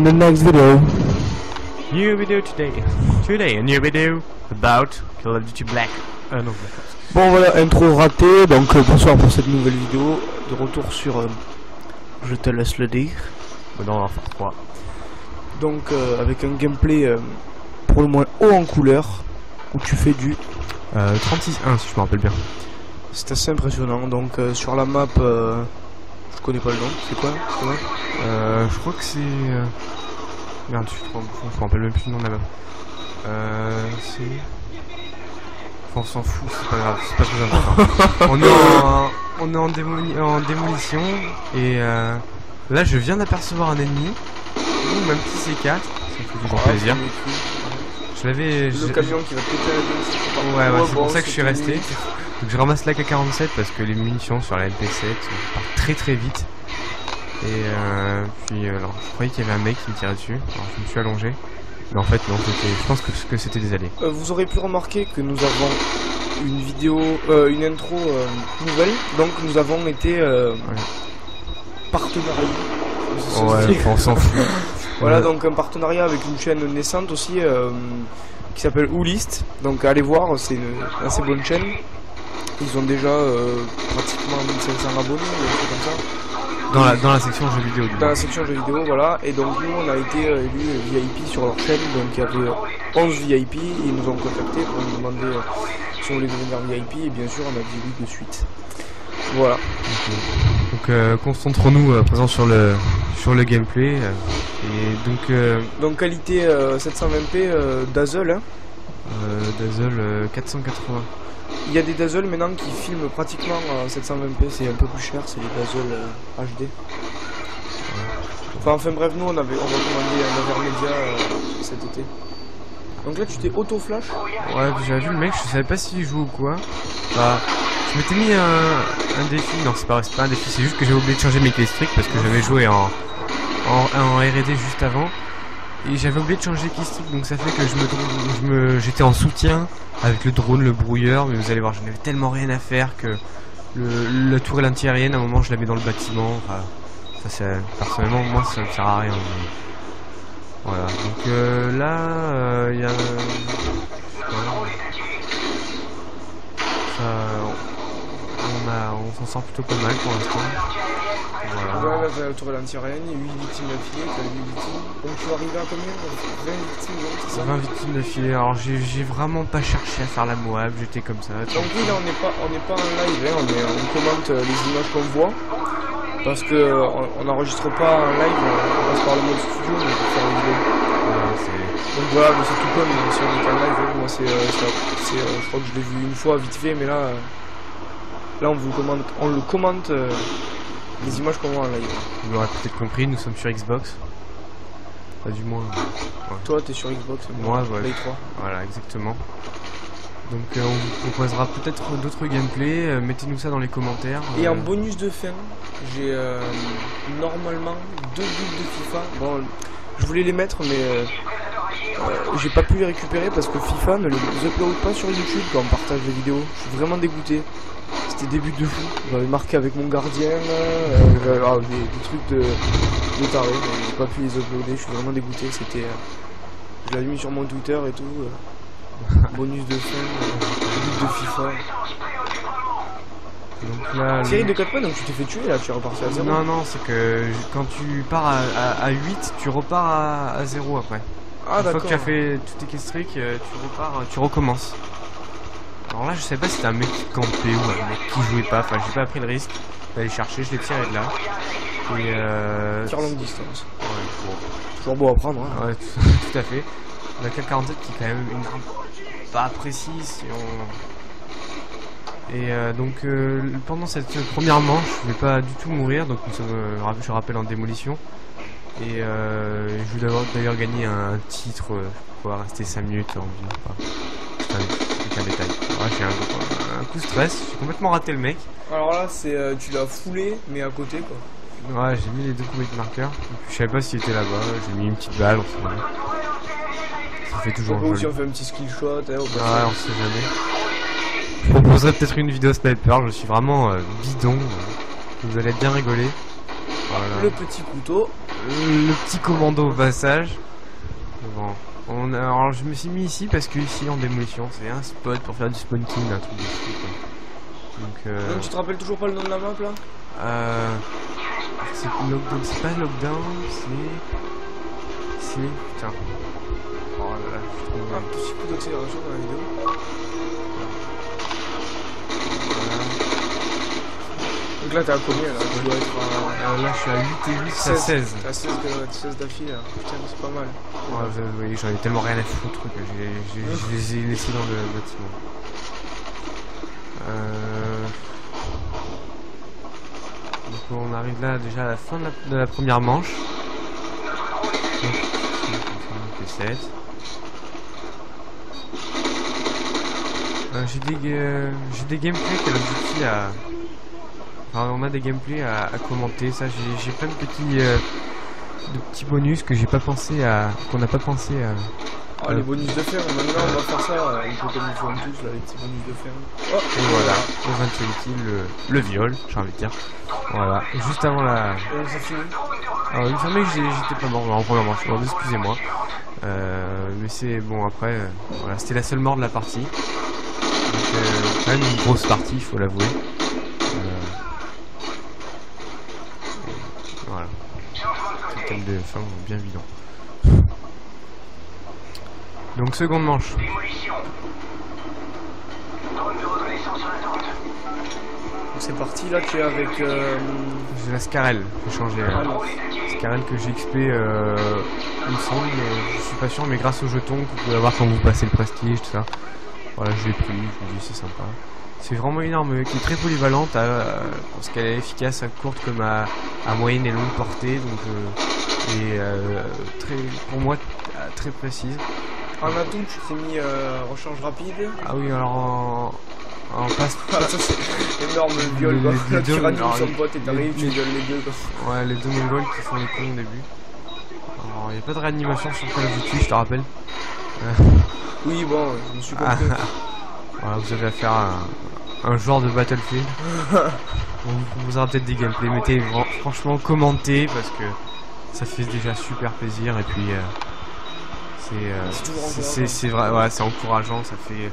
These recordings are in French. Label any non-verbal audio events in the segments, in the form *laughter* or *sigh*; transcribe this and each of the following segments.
From the next video. New video today. Today, a new video about Call of Duty Black. Euh, non, Black Ops. Bon voilà, intro raté, donc euh, bonsoir pour cette nouvelle vidéo. De retour sur... euh, je te laisse le dire. Non, on va faire 3. Donc euh, avec un gameplay pour le moins haut en couleur, où tu fais du... Euh, 36-1 si je me rappelle bien. C'est assez impressionnant, donc sur la map... je connais pas le nom, c'est quoi Euh, je crois que c'est. Euh... Merde, je, suis trop- je me rappelle même plus le nom map. Euh, c'est. Enfin, on s'en fout, c'est pas grave, c'est pas très important. *laughs* on est en, on est en, démoli- en démolition et euh, là je viens d'apercevoir un ennemi. Ouh, même si c'est 4, ça me fait toujours Ah, plaisir. premier coup. Je l'avais. Le je- camion qui va péter la gueule. Ouais, ouais, c'est pour ça que je suis resté. Donc je ramasse la K47 parce que les munitions sur la MP7 partent très très vite. Et euh, puis alors, je croyais qu'il y avait un mec qui me tirait dessus. Alors je me suis allongé. Mais en fait non, je pense que, que c'était des alliés. Euh, vous aurez pu remarquer que nous avons une vidéo, euh, une intro euh, nouvelle. Donc nous avons été euh, partenariat. Ouais, *laughs* on s'en fout. Voilà Ouais. donc un partenariat avec une chaîne naissante aussi euh, qui s'appelle Oulist. Donc allez voir, c'est une assez bonne chaîne. Ils ont déjà euh, pratiquement 1500 abonnés, comme ça. Dans la, dans la section jeux vidéo du Dans la section jeux vidéo, voilà. Et donc nous on a été euh, élus euh, VIP sur leur chaîne. Donc il y avait euh, 11 VIP. Ils nous ont contactés pour nous demander si on voulait devenir VIP. Et bien sûr on a dit oui de suite. Voilà. Donc euh, concentrons-nous à présent sur le sur le gameplay. et donc euh, Donc qualité euh, 720p euh, Dazzle. Hein. Euh, Dazzle euh, 480. Il y a des Dazzle maintenant qui filment pratiquement en 720p. C'est un peu plus cher. C'est les Dazzle euh, HD. Enfin, enfin bref, nous on avait on va commander un euh, cet été. Donc là tu t'es auto-flash? Ouais, j'avais vu le mec, je savais pas s'il joue ou quoi. Bah, je m'étais mis un, un défi, non c'est pas, pas un défi, c'est juste que j'avais oublié de changer mes clés parce que j'avais joué en, en, en R&D juste avant. Et j'avais oublié de changer strictes, donc ça fait que je me, j'étais en soutien avec le drone, le brouilleur, mais vous allez voir, je n'avais tellement rien à faire que le, la tourelle antiaérienne, à un moment je la mets dans le bâtiment, enfin, ça c'est, personnellement, moi ça ne sert à rien. Voilà, donc euh, là, euh, il y a... Ça, on a, on s'en sort plutôt pas mal pour l'instant. Voilà. Ouais, ouais, la tour anti-aérienne, il y a 8 victimes d'affilée, t'as 8 victimes. Donc tu arriver à combien 20 victimes, non, c'est ça 20 victimes d'affilée. Alors j'ai j'ai vraiment pas cherché à faire la Moab, j'étais comme ça. Donc oui, là on n'est pas, on n'est pas en live, hein, on, est, on commente euh, les images qu'on voit. Parce que euh, on n'enregistre pas en live, on, on passe par le mode studio mais pour faire une vidéo. Donc voilà, c'est tout comme euh, si on était en live, hein, moi c'est, euh, euh, je crois que je l'ai vu une fois vite fait, mais là, euh, là on vous commente, on le commente euh, les images qu'on voit en live. vous l'aurez peut-être compris, nous sommes sur Xbox. Pas du moins. Toi t'es sur Xbox, Moi, ouais. Play 3. Voilà, exactement. Donc euh, on vous proposera peut-être d'autres gameplays. euh, Mettez-nous ça dans les commentaires. Et euh, en bonus de fin, j'ai euh, normalement deux buts de FIFA. Bon, je voulais les mettre, mais euh, euh, j'ai pas pu les récupérer parce que FIFA ne les upload pas sur YouTube quand on partage les vidéos. Je suis vraiment dégoûté. C'était des buts de fou. J'avais marqué avec mon gardien, euh, ah, des, des trucs de, de taré, mais j'ai pas pu les uploader. Je suis vraiment dégoûté. C'était, euh, je l'avais mis sur mon Twitter et tout. euh, bonus de fin, but de FIFA. donc là, Série de 4 points, donc tu t'es fait tuer là, tu es reparti à 0. Non, non, c'est que quand tu pars à, à, à 8, tu repars à, à 0 après. Ah Une fois que tu as fait toutes tes tu repars, tu recommences. Alors là, je sais pas si c'était un mec qui campait ou un mec qui jouait pas. Enfin, j'ai pas pris le risque d'aller chercher. Je l'ai tiré de là. Et euh... Longue distance. Ouais, bon. Toujours beau à prendre. Hein. Ouais, tout, *laughs* tout à fait. La K47 qui est quand même une arme pas précise si on... Et euh, donc euh, pendant cette première manche, je vais pas du tout mourir, donc nous sommes, euh, je rappelle en démolition. Et euh, je vais d'ailleurs gagner un titre euh, pour pouvoir rester 5 minutes en vie. Enfin, un. Ouais, j'ai un, un coup stress, j'ai complètement raté le mec. Alors là, c'est euh, tu l'as foulé, mais à côté quoi. Ouais, j'ai mis les deux coups de marqueur. Je savais pas s'il était là-bas, j'ai mis une petite balle, on sait jamais. Ça fait toujours joli. on fait un petit skill shot. Hein, on sait jamais. Je proposerai peut-être une vidéo sniper, je suis vraiment euh, bidon. Vous allez bien rigoler. Voilà. Le petit couteau. Le petit commando au passage. Bon. On a- alors je me suis mis ici parce que ici en démolition c'est un spot pour faire du spawn kill, un truc de fou quoi. Donc euh, Donc tu te rappelles toujours pas le nom de la map là? Euh, c'est lockdown, c'est pas lockdown, c'est c'est putain. Oh là là, je trouve. Un petit coup d'accélération dans la vidéo. Donc là t'es à combien là Tu dois être à là je suis à 8 et 8, c'est à 16. T'as 16, de- 16 d'affilée là. Putain c'est pas mal. Ouais, vous voyez, j'en ai tellement rien à foutre que je les ai laissés dans le bâtiment. Euh... Donc on arrive là déjà à la fin de la, de la première manche. Donc, on fait 7. Euh, j'ai des, euh, des gameplays Call of Duty à... Enfin, on a des gameplays à, à commenter, ça j'ai plein de petits... euh, de petits bonus que j'ai pas pensé à qu'on n'a pas pensé à Ah, les bonus de fer, maintenant on va faire ça, euh, un peu comme ils font tous là, les petits bonus de fer. Oh, et voilà. Au 27 le, le viol j'ai envie de dire. Voilà. Juste avant la c'est fini. alors il me semblait que j'étais pas mort en première manche. Excusez-moi. Euh, mais c'est bon après euh, voilà c'était la seule mort de la partie. Donc euh, quand même une grosse partie il faut l'avouer Euh, et voilà thème de fin bien évident donc seconde manche Donc c'est parti là, tu es avec. Euh... J'ai la Scarel, j'ai changé. Ah. Scarel que j'ai XP, euh, il me semble, mais je suis pas sûr, mais grâce au jeton que vous pouvez avoir quand vous passez le prestige, tout ça. Voilà, je l'ai pris, je me dis c'est sympa. C'est vraiment une arme qui est très polyvalente, à- parce qu'elle est efficace à courte comme à, à moyenne et longue portée, donc euh, et euh, très, pour moi euh, très précise. En atout, tu t'es mis euh, rechange rapide. Ah oui, alors en, en passe, Ah, ça c'est *laughs* énorme le viol quoi. Deux, *laughs* ranimes alors, son pote et t'arrives, tu les- violes les deux quoi. ouais, les deux mongols qui font les cons au début. Alors, il n'y a pas de réanimation sur Call of Duty, je te rappelle. Oui, bon, je me suis Ah, compris. *laughs* voilà, vous avez affaire à un, un joueur de Battlefield. On *laughs* vous proposera peut-être des gameplays. Mettez franchement commentez parce que ça fait déjà super plaisir et puis euh, c'est euh, C'est vrai, c'est encourageant, ça fait.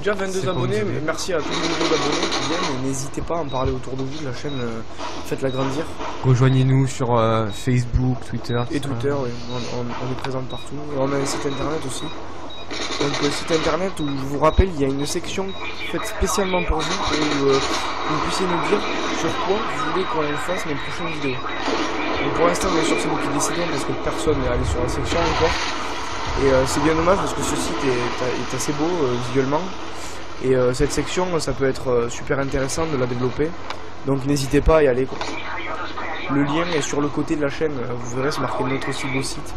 Déjà 22 C'est abonnés, mais merci à tous les nouveaux abonnés qui viennent et n'hésitez pas à en parler autour de vous de la chaîne, euh, faites-la grandir. Rejoignez-nous sur euh, Facebook, Twitter. Et. Twitter, oui, on, on- on est présent partout. Et on a un site internet aussi. Donc le site internet où je vous rappelle, il y a une section faite spécialement pour vous, pour que euh, vous puissiez nous dire sur quoi vous voulez qu'on fasse nos prochaines vidéos. Donc pour l'instant, bien sûr, c'est nous qui décidons parce que personne n'est allé sur la section encore. Et euh, c'est bien dommage parce que ce site est, assez beau euh, visuellement. Et euh, cette section, ça peut être euh, super intéressant de la développer. Donc n'hésitez pas à y aller. Le lien est sur le côté de la chaîne, euh, vous verrez, c'est marqué notre site.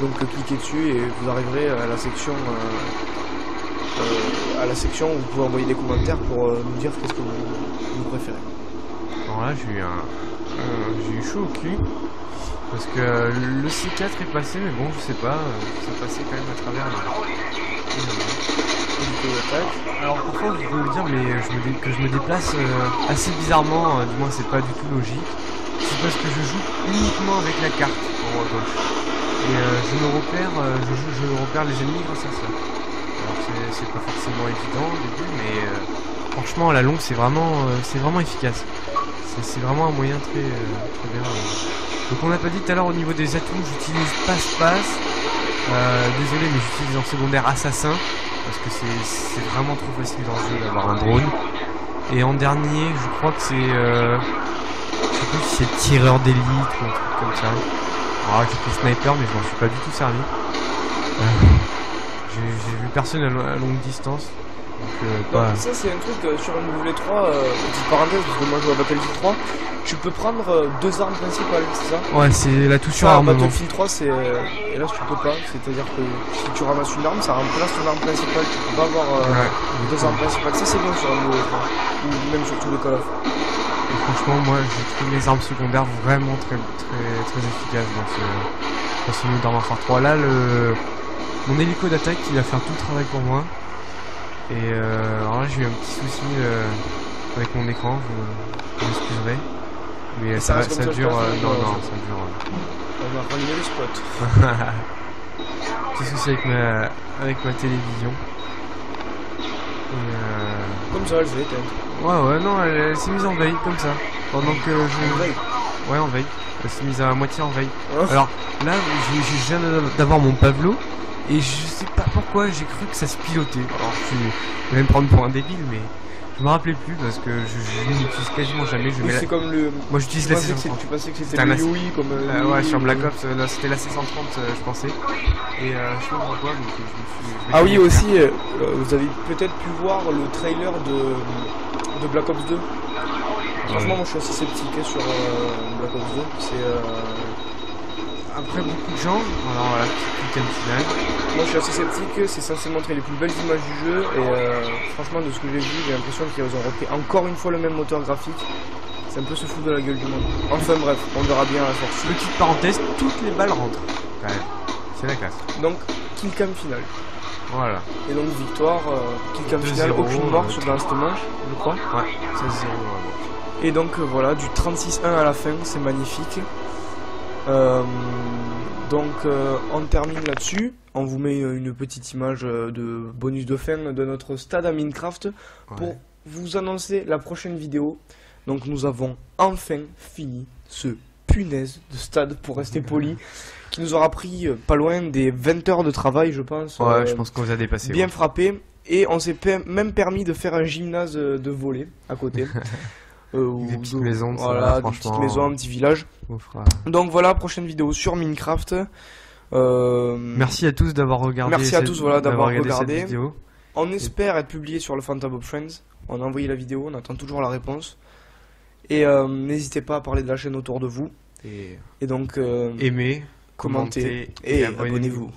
Donc euh, cliquez dessus et vous arriverez à la section euh, euh, à la section où vous pouvez envoyer des commentaires pour nous dire qu'est-ce que vous, vous préférez. Alors là, j'ai eu un, un- j'ai eu chaud au cul parce que le C4 est passé, mais bon, je sais pas, c'est passé quand même à travers. Attaque. Alors parfois vous pouvez me dire mais je me dé- que je me déplace euh, assez bizarrement, euh, du moins c'est pas du tout logique. C'est parce que je joue uniquement avec la carte à gauche. Et euh, je me repère, euh, je, repère les ennemis grâce à ça. Alors c'est- pas forcément évident au début, mais euh, franchement à la longue c'est vraiment, c'est vraiment efficace. C'est- vraiment un moyen très, très bien. Donc on n'a pas dit tout à l'heure au niveau des atouts, j'utilise passe-passe. Désolé mais j'utilise en secondaire assassin parce que c'est c'est vraiment trop facile dans le jeu d'avoir un drone. Et en dernier, je crois que c'est. Euh, je sais plus si c'est tireur d'élite ou un truc comme ça. Alors j'ai pris sniper, mais je m'en suis pas du tout servi. Euh, j'ai vu personne à, lo- à longue distance. Donc euh, pas. Ça c'est un truc euh, sur MW3, euh, petite parenthèse parce que moi je joue à Battlefield 3, tu peux prendre euh, deux armes principales, c'est ça? Ouais, c'est la touche sur à armement. Battlefield 3 c'est... euh, et là tu peux pas, c'est-à-dire que si tu ramasses une arme, ça remplace ton arme principale, tu peux pas avoir Ouais. deux armes principales, ça c'est bien sur MW3, ou même sur tous les Call of. Franchement, moi, je trouve les armes secondaires vraiment très, très, très efficaces dans ce, dans ce Warfare 3. Là, le, mon hélico d'attaque, il va faire tout le travail pour moi. Et euh, alors là, j'ai eu un petit souci euh, avec mon écran, vous, vous m'excuserez. Mais Ça ça, dure. euh, fin, non, non, ça- dure. euh, On a ramené le spot. *laughs* Petit souci avec ma, avec ma télévision. Et euh... Comme ça, s'est éteinte. Ouais, ouais, non, elle, elle s'est mise en veille, comme ça. Pendant que je. Veille. Ouais, en veille. Elle s'est mise à moitié en veille. Hein Alors là, j'ai je viens d'avoir mon Pavlo. Et je sais pas pourquoi, j'ai cru que ça se pilotait. Alors je je vais me prendre pour un débile, mais je me rappelais plus parce que je, je n'utilise quasiment jamais. Je Oui, la- comme le. Moi j'utilise la pensais, que c'est- 630. tu pensais que C'était le Yui comme. euh, Euh, ouais, sur Black Ops, euh, c'était la 630, euh, je pensais. Et euh, je sais pas pourquoi, euh, je me suis. je Ah oui, aussi, euh, euh, vous avez peut-être pu voir le trailer de, de Black Ops 2. Franchement, moi je suis assez sceptique hein, sur euh, Black Ops 2. C'est. euh, Après beaucoup de gens, alors voilà, petit. Moi je suis assez sceptique, c'est censé montrer les plus belles images du jeu et euh, franchement de ce que j'ai vu j'ai l'impression qu'ils ont repris encore une fois le même moteur graphique. C'est un peu se foutre de la gueule du monde. Enfin bref, on verra bien à la sortie. Petite parenthèse, toutes les balles rentrent. Ouais, c'est la classe. Donc kill cam final. Voilà. Et donc victoire, euh, kill cam 2-0, final, aucune mort euh, sur dans cette manche, je crois. Ouais, 16-0. vraiment. Et donc euh, voilà, du 36-1 à la fin, c'est magnifique. Euh, donc on termine là-dessus. On vous met une petite image de bonus de fin de notre stade à Minecraft pour vous annoncer la prochaine vidéo. Donc nous avons enfin fini ce punaise de stade pour rester poli qui nous aura pris euh, pas loin des 20 heures de travail je pense. Ouais, euh, je pense qu'on vous a dépassé. bien ouais. frappé et on s'est pe- même permis de faire un gymnase euh, de volley à côté. *laughs* Ou Des petites de- maisons, voilà, des petites maisons, un petit village. Donc voilà, prochaine vidéo sur Minecraft. Euh, Merci à tous d'avoir regardé. Merci à cette- tous, voilà, d'avoir cette regardé. vidéo. On espère être publié sur le Fantabob Friends. On a envoyé la vidéo, on attend toujours la réponse. Et euh, n'hésitez pas à parler de la chaîne autour de vous. Et Et donc, euh, aimez, commentez commentez et abonnez-vous. abonnez-vous.